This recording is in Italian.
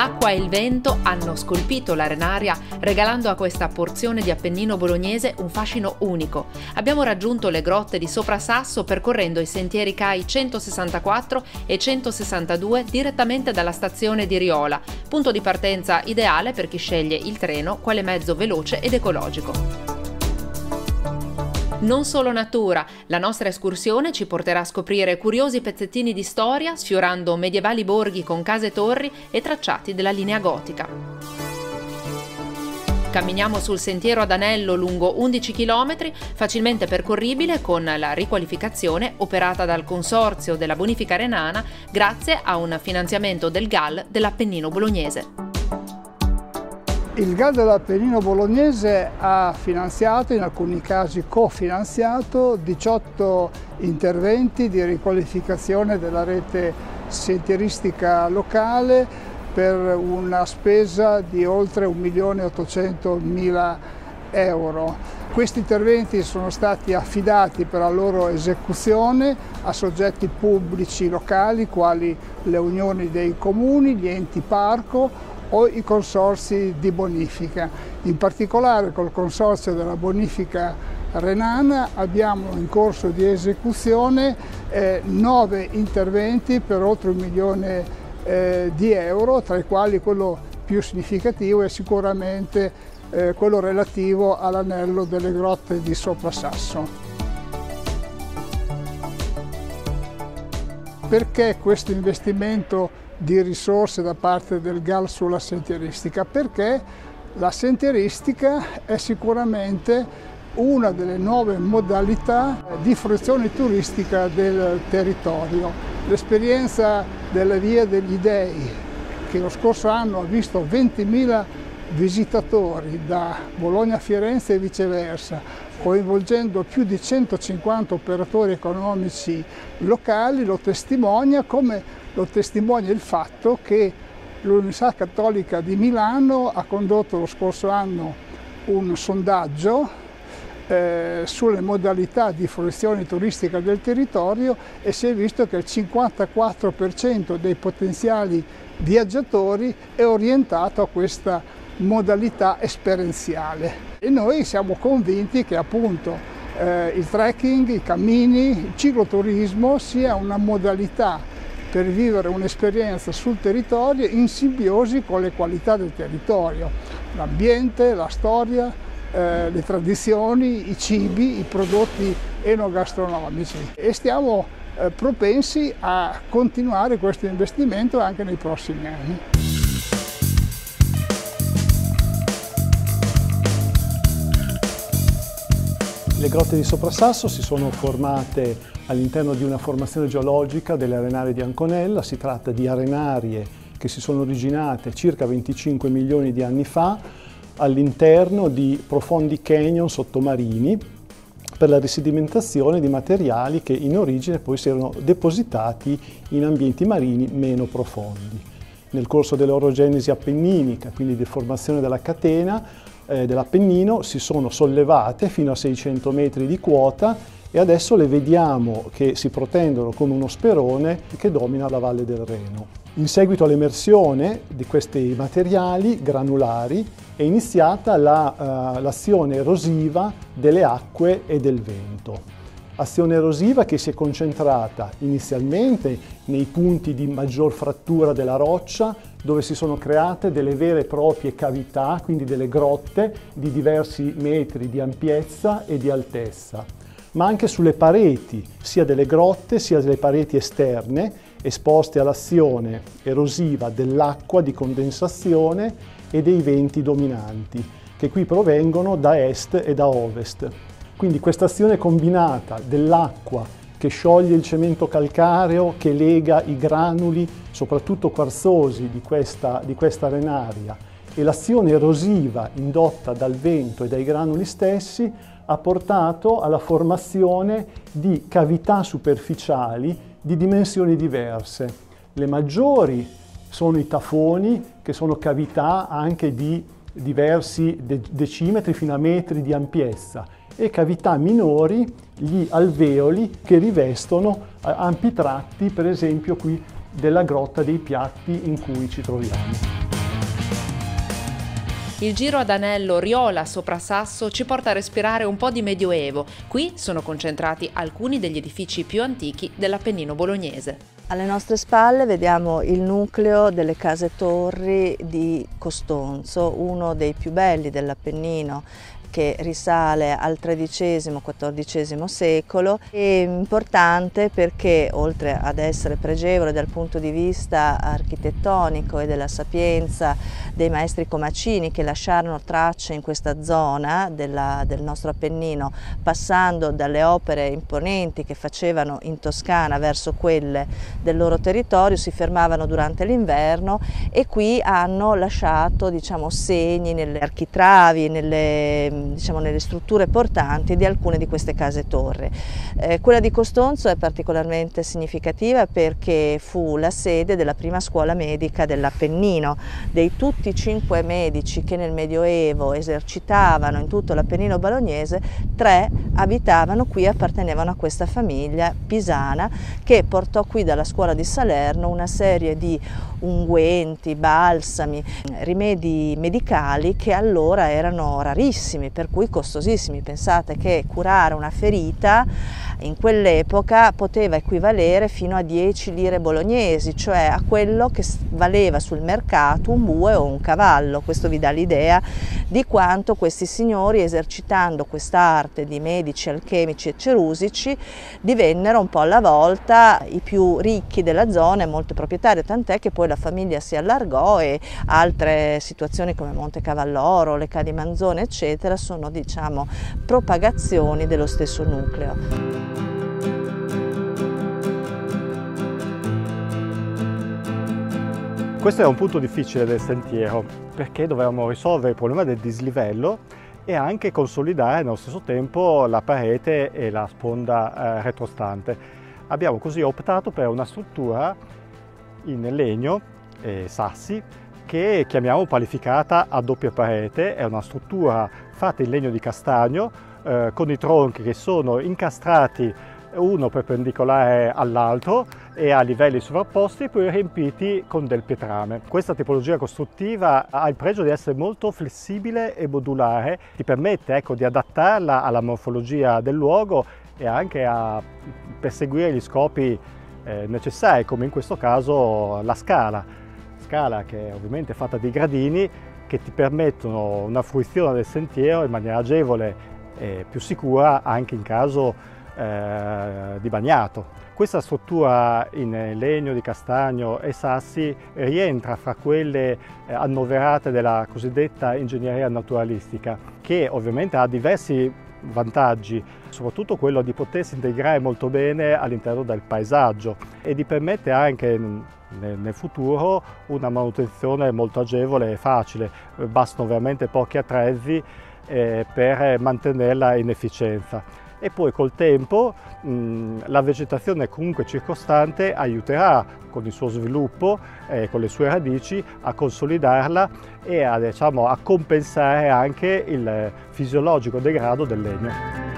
L'acqua e il vento hanno scolpito l'arenaria regalando a questa porzione di Appennino bolognese un fascino unico. Abbiamo raggiunto le grotte di Soprasasso percorrendo i sentieri CAI 164 e 162 direttamente dalla stazione di Riola, punto di partenza ideale per chi sceglie il treno quale mezzo veloce ed ecologico. Non solo natura, la nostra escursione ci porterà a scoprire curiosi pezzettini di storia, sfiorando medievali borghi con case e torri e tracciati della linea gotica. Camminiamo sul sentiero ad anello lungo 11 km, facilmente percorribile con la riqualificazione operata dal Consorzio della Bonifica Renana grazie a un finanziamento del GAL dell'Appennino Bolognese. Il GAL dell'Appennino Bolognese ha finanziato, in alcuni casi cofinanziato, 18 interventi di riqualificazione della rete sentieristica locale per una spesa di oltre 1.800.000 euro. Questi interventi sono stati affidati per la loro esecuzione a soggetti pubblici locali quali le unioni dei comuni, gli enti parco o i consorsi di bonifica. In particolare col consorzio della bonifica renana abbiamo in corso di esecuzione eh, nove interventi per oltre un milione eh, di euro, tra i quali quello più significativo è sicuramente eh, quello relativo all'anello delle grotte di Soprasasso. Perché questo investimento di risorse da parte del GAL sulla sentieristica perché la sentieristica è sicuramente una delle nuove modalità di fruizione turistica del territorio. L'esperienza della Via degli Dei, che lo scorso anno ha visto 20.000 visitatori da Bologna a Firenze e viceversa, coinvolgendo più di 150 operatori economici locali, lo testimonia come lo testimonia il fatto che l'Università Cattolica di Milano ha condotto lo scorso anno un sondaggio eh, sulle modalità di fruizione turistica del territorio e si è visto che il 54% dei potenziali viaggiatori è orientato a questa modalità esperienziale. E noi siamo convinti che appunto eh, il trekking, i cammini, il cicloturismo sia una modalità per vivere un'esperienza sul territorio in simbiosi con le qualità del territorio, l'ambiente, la storia, eh, le tradizioni, i cibi, i prodotti enogastronomici e stiamo eh, propensi a continuare questo investimento anche nei prossimi anni. Le grotte di Soprasasso si sono formate all'interno di una formazione geologica delle arenarie di Anconella. Si tratta di arenarie che si sono originate circa 25 milioni di anni fa all'interno di profondi canyon sottomarini per la risedimentazione di materiali che in origine poi si erano depositati in ambienti marini meno profondi. Nel corso dell'orogenesi appenninica, quindi deformazione della catena eh, dell'Appennino, si sono sollevate fino a 600 metri di quota e adesso le vediamo che si protendono come uno sperone che domina la valle del Reno. In seguito all'emersione di questi materiali granulari è iniziata l'azione la, uh, erosiva delle acque e del vento. Azione erosiva che si è concentrata inizialmente nei punti di maggior frattura della roccia dove si sono create delle vere e proprie cavità, quindi delle grotte di diversi metri di ampiezza e di altezza ma anche sulle pareti, sia delle grotte sia delle pareti esterne, esposte all'azione erosiva dell'acqua di condensazione e dei venti dominanti, che qui provengono da est e da ovest. Quindi questa azione combinata dell'acqua che scioglie il cemento calcareo, che lega i granuli, soprattutto quarzosi, di questa, di questa arenaria, e l'azione erosiva indotta dal vento e dai granuli stessi ha portato alla formazione di cavità superficiali di dimensioni diverse. Le maggiori sono i tafoni, che sono cavità anche di diversi decimetri fino a metri di ampiezza, e cavità minori, gli alveoli, che rivestono eh, ampi tratti, per esempio qui della grotta dei piatti in cui ci troviamo. Il giro ad anello Riola sopra Sasso ci porta a respirare un po' di medioevo. Qui sono concentrati alcuni degli edifici più antichi dell'Appennino bolognese. Alle nostre spalle vediamo il nucleo delle case torri di Costonzo, uno dei più belli dell'Appennino che risale al XIII-XIV secolo. È importante perché oltre ad essere pregevole dal punto di vista architettonico e della sapienza dei maestri comacini che lasciarono tracce in questa zona della, del nostro Appennino passando dalle opere imponenti che facevano in Toscana verso quelle del loro territorio si fermavano durante l'inverno e qui hanno lasciato diciamo, segni nelle architravi, nelle diciamo, nelle strutture portanti di alcune di queste case torre. Eh, quella di Costonzo è particolarmente significativa perché fu la sede della prima scuola medica dell'Appennino. Dei tutti i cinque medici che nel Medioevo esercitavano in tutto l'Appennino bolognese, tre abitavano qui appartenevano a questa famiglia pisana che portò qui dalla scuola di Salerno una serie di unguenti, balsami, rimedi medicali che allora erano rarissimi per cui costosissimi. Pensate che curare una ferita in quell'epoca poteva equivalere fino a 10 lire bolognesi, cioè a quello che valeva sul mercato un bue o un cavallo. Questo vi dà l'idea di quanto questi signori, esercitando quest'arte di medici, alchemici e cerusici, divennero un po' alla volta i più ricchi della zona e molto proprietari, tant'è che poi la famiglia si allargò e altre situazioni come Monte Cavalloro, le Cadi Manzone, eccetera, sono diciamo, propagazioni dello stesso nucleo. Questo è un punto difficile del sentiero perché dovevamo risolvere il problema del dislivello e anche consolidare nello stesso tempo la parete e la sponda eh, retrostante. Abbiamo così optato per una struttura in legno e sassi che chiamiamo palificata a doppia parete, è una struttura fatta in legno di castagno eh, con i tronchi che sono incastrati uno perpendicolare all'altro e a livelli sovrapposti poi riempiti con del pietrame. Questa tipologia costruttiva ha il pregio di essere molto flessibile e modulare, ti permette ecco, di adattarla alla morfologia del luogo e anche a perseguire gli scopi eh, necessari, come in questo caso la scala scala che è ovviamente fatta di gradini che ti permettono una fruizione del sentiero in maniera agevole e più sicura anche in caso eh, di bagnato. Questa struttura in legno di castagno e sassi rientra fra quelle eh, annoverate della cosiddetta ingegneria naturalistica che ovviamente ha diversi vantaggi, soprattutto quello di potersi integrare molto bene all'interno del paesaggio e di permettere anche nel futuro una manutenzione molto agevole e facile, bastano veramente pochi attrezzi eh, per mantenerla in efficienza e poi col tempo mh, la vegetazione comunque circostante aiuterà con il suo sviluppo eh, con le sue radici a consolidarla e a, diciamo, a compensare anche il fisiologico degrado del legno.